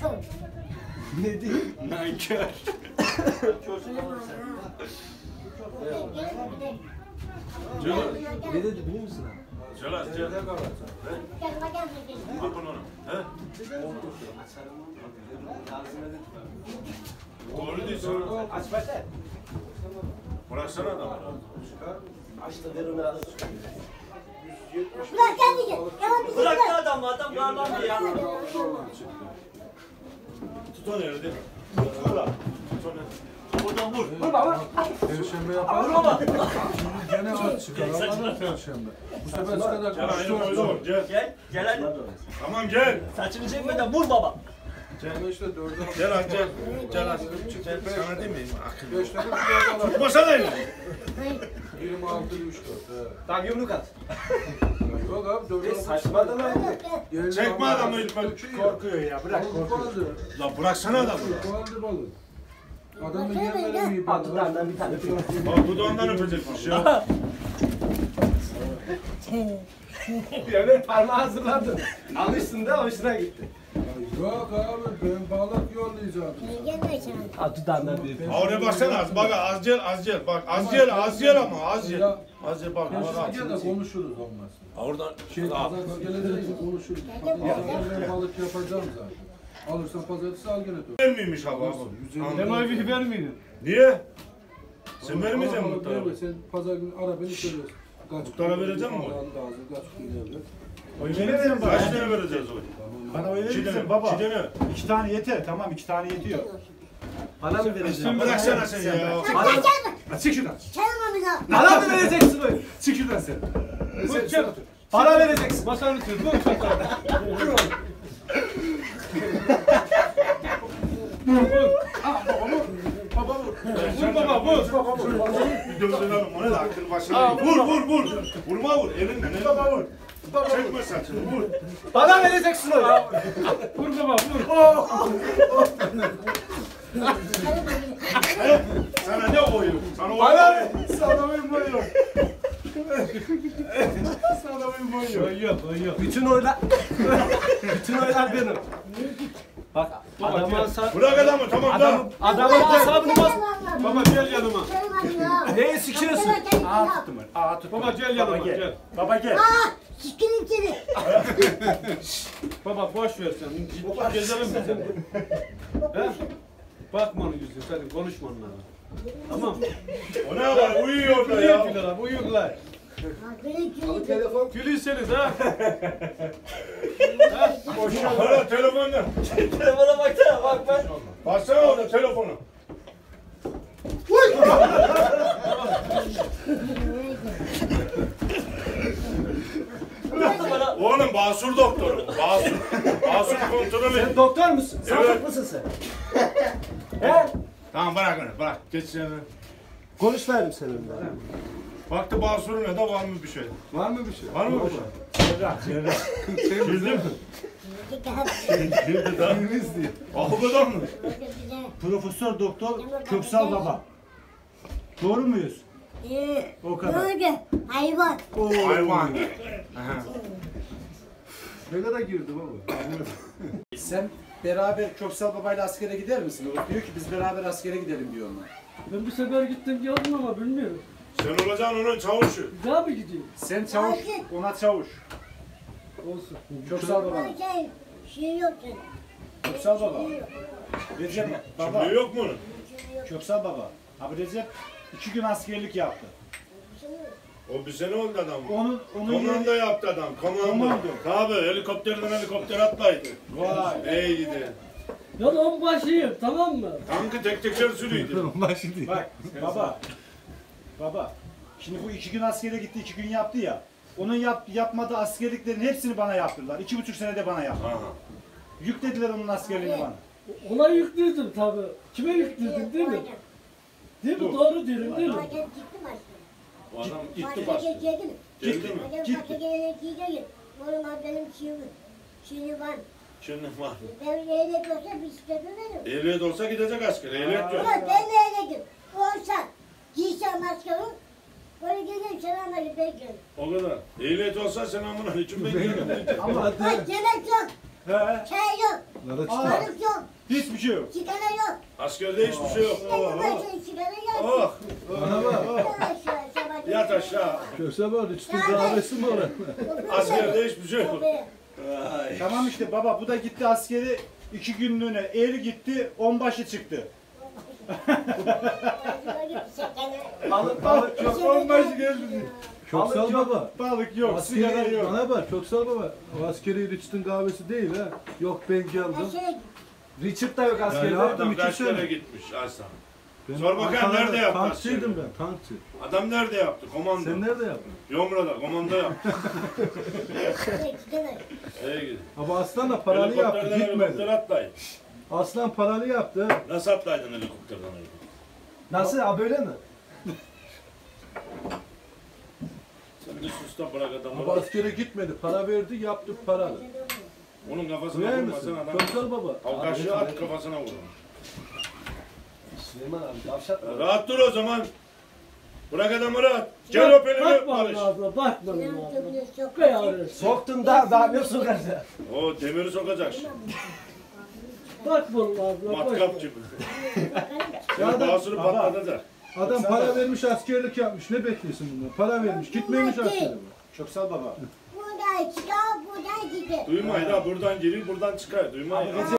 Çok. Ne diyeyim? Nankör. Celal. Ne dedi biliyor musun? Celal. Celal. Gel bakalım. Bakın onu. He? Doğru diyorsun. Aç başla. Bıraksana adamı. Aç da onu al. Bırak kendi gel. Bırak bırak. da adamı adam darlandı ya. Tut onu öyle değil mi? Tut onu. Tut onu. Buradan vur. Perşembe yapalım. Vur baba. Gene aç çıkar. Allah'ın perşembe. Bu sefer çıkacak. Gel. Gel. Gel. Tamam gel. Saçını çekmeden vur baba. Ama işte dördü. Gel lan gel. Gel lan. Gel. Sana değil mi? Akıllı. Beş tane şuraya alalım. Tutmasana elini. 26 3 4. Tamam yumruk at. Yok abi dördü. Saçmadan lan. Çekme adamı ben. Korkuyor ya. Bırak korkuyor. La bıraksana adamı. Kullandı balık. Adamın iyi Al dudağından bir tane. Bak dudağından öpecekmiş ya. Evet parmağı hazırladın. Alışsın da hoşuna gitti. Yok abi ben balık yollayacağım. Gelme sana. Al dudağından bir. Ha oraya baksana az. Bak az gel az gel. Bak az gel az gel ama az gel. Az gel bak. Gel de konuşuruz olmaz. Oradan. Şey pazartesi gelecekse konuşuruz. Ben balık yapacağım zaten. Alırsan pazartesi al gene dön. Ver miymiş abi abi? Demek bir vermedin. Niye? Sen vermeyecek misin muhtara? Sen pazar günü ara beni söylüyorsun. Muhtara verecek misin oy? Oy verir misin Kaç bana? tane vereceğiz oy? Bana oy verir İki misin tane. baba? İki tane. İki tane yeter. Tamam iki tane yetiyor. Bana mı vereceksin? Bıraksana sen ya. Bana gelme. Çık şuradan. Çalma daha. Bana mı vereceksin oy? Çık şuradan sen. Sen- sen- Bana vereceksin. Masanın üstüne. Dur şuradan. Vur baba vur. Baba vur. Bir dövdürelim onu da akıl başına. Vur vur vur. Vurma vur. Elinle. Ne baba vur. Çekme saçını vur. Bana vereceksin oy. Vur baba vur. Sana ne oyu? Sana oyu. Bana Sana oyun boyu. Sana oyun boyu. Oy yok oy yok. Bütün oylar Bütün oylar benim. Bak adamın asa- Bırak adamı tamam da. adamın asabını bas. Baba gel yanıma. Neyi sikiyorsun? Aa tuttum ben. Aa tuttum. Baba gel yanıma gel. Baba gel. Aa, sikerim seni. Baba boş ver sen. Ciddi gezelim mi seni? Bakma onun yüzüne senin konuşma onlarla. Tamam. O ne var? Uyuyor orada ya. Uyuyorlar abi. Telefon. Gülüyorsunuz ha. Hala telefonla. Telefona baksana bak bak. Baksana orada telefonu. Bana Oğlum Basur doktor. Basur. Basur kontrolü. Sen doktor musun? Evet. Sapık mısın sen? He? Tamam bırak onu bırak. Geç seni. Konuş verim seninle. Baktı Basur'un de var mı bir şey? Var mı bir şey? Var mı bir şey? Bildin mi? Bildi daha. Ah bu kadar mı? Profesör Doktor Köksal Baba. Doğru muyuz? O kadar. Öyle. Hayvan. Hayvan. Ne kadar girdi baba? Sen beraber Köksal babayla askere gider misin? O diyor ki biz beraber askere gidelim diyor onlar. Ben bir sefer gittim geldim ama bilmiyorum. Sen olacaksın onun çavuşu. Daha mı gideyim? Sen çavuş, ona çavuş. Olsun. Köksal baba. Şey, şey yok senin. Köksal baba. Recep baba. Kimliği yok mu onun? Köksal baba. Abi Recep iki gün askerlik yaptı. O bir sene oldu adam. Onun, onun yeri... Komando yaptı adam. Komando. Komando. Tabii helikopterden helikopter atlaydı. Vay. İyi gidi. Ya onbaşıyım tamam mı? Tankı tek teker sürüydü. Bak baba. Baba. Şimdi bu iki gün askere gitti, iki gün yaptı ya. Onun yap, yapmadığı askerliklerin hepsini bana yaptırdılar. İki buçuk senede bana yaptı. Aha. Yüklediler onun askerliğini bana. Ona yükledim tabi. Kime yükledim değil mi? Değil mi? Doğru diyorum değil mi? Gittim. O adam gitti başka. geldim. Geldi mi? Gitti. gel- gel. Oğlum abi benim şeyim, şeyim var. Şimdi var. Ben ehliyet olsa bisikleti veririm. Ehliyet olsa gidecek asker. Ehliyet yok. Ulan ben de ehliyetim. Olsa giysem maskamı, böyle geleyim selam aleyküm bekliyorum. O kadar. Ehliyet olsa sen amına hüküm bekliyorum. Ama Bak yemek yok, he, çay yok. Lara çıktı. Balık yok. Hiçbir şey yok. Sigara yok. Askerde hiçbir şey yok. Kendi başına sigara yok. Oh, Bana bak. Aşağı, sabah- yat aşağı. Köse var. İçtin kahvesi mi oraya? Askerde hiçbir şey yok. Tabii. Tamam işte baba bu da gitti askeri iki günlüğüne. Eğri gitti onbaşı çıktı. Balık balık yok. Onbaşı geldi. Köksal baba. Balık yok, sigara Askeri, yok. bana bak Köksal baba. O askeri içtin kahvesi değil ha. Yok ben geldim. Richard da yok Ya askerde. yaptım Adam iki kaç kere sene. gitmiş Aslan. Ben Sor Ankara'da nerede yaptın Tankçıydım askeri? ben. Tankçı. Adam nerede yaptı? Komando. Sen nerede yaptın? Yomra'da komando yaptı. İyi gidin. Ama aslan da paralı yaptı. Helikopter Gitmedi. atlayın. Aslan paralı yaptı. Nasıl atlaydın helikopterden helikopter? Nasıl ha böyle mi? Sen de sus da bırak adamı. Ama askere gitmedi. Para verdi yaptı paralı. Onun kafasına Duyar vurmasan mısın? adam. Köksal baba. Avkaşı at kafasına vurun. Süleyman abi tavşat mı? Rahat dur o zaman. Bırak adamı rahat. Gel öp elini öp Bakma barış. abla, bakma abla. yavrum. Soktun da daha ne sokarsın? O demiri sokacak şimdi. Bakma abla, bakma. Matkap gibi. Ya adam- Basını patlatacak. Adam para vermiş askerlik yapmış. Ne bekliyorsun bundan? Para vermiş. Gitmemiş askere. Köksal baba. Buradan çıkar, buradan gidiyor. Duymayın ha buradan giriyor buradan çıkar. Duymayın.